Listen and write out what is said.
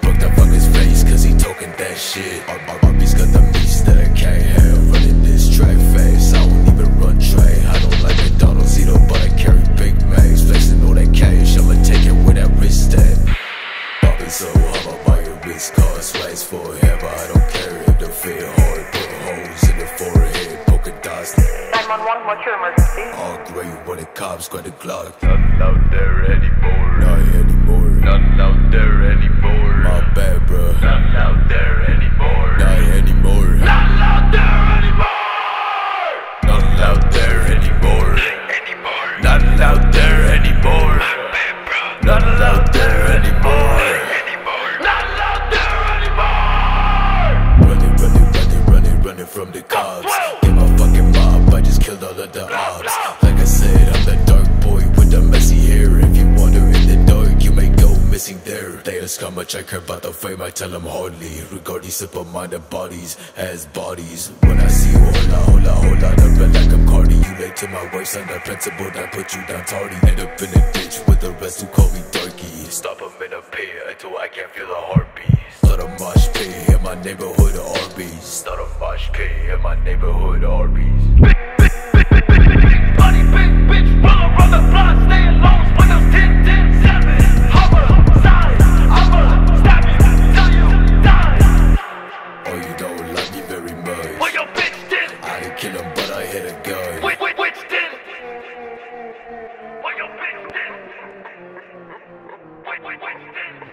Broke the fucker's face cause he talking that shit. Our, our, Arby's got the beast that I can't have. Running this track fast, I don't even run track. I don't like McDonald's either, but I carry Big Macs. Flexing all that cash, I'ma take it with that wrist at. Poppin' so I'ma buy a wrist card, swags forever. I don't care if they fit hard. Put holes in the forehead, polka dots. 911, what's your emergency? All great when the cops got the Glock. Nothing out there anymore. Not anymore. Nothing out there from the cops. Get my fucking mob, I just killed all of the ops. Like I said, I'm the dark boy with the messy hair. If you wander in the dark, you may go missing there. They ask how much I care about the fame, I tell them hardly. Regardless simple minded bodies as bodies. When I see you, hola, hola, hola, I feel like I'm Cardi. You late to my on the principle that put you down tardy. End up in a ditch with the rest who call me darky. Stop them in a pit until I can't feel a heartbeat. Start a mosh pit in my neighborhood Arby's. Start a mosh pit in my neighborhood Arby's. Body big bitch, roll around the block, stay alone, windows 10, 10, 7. Homicide, I'ma stab you, till you die. Oh, you don't like me very much. What your bitch did, I didn't kill him, but I hit a gun. which, which, which did. What your bitch did. Which, which, which did.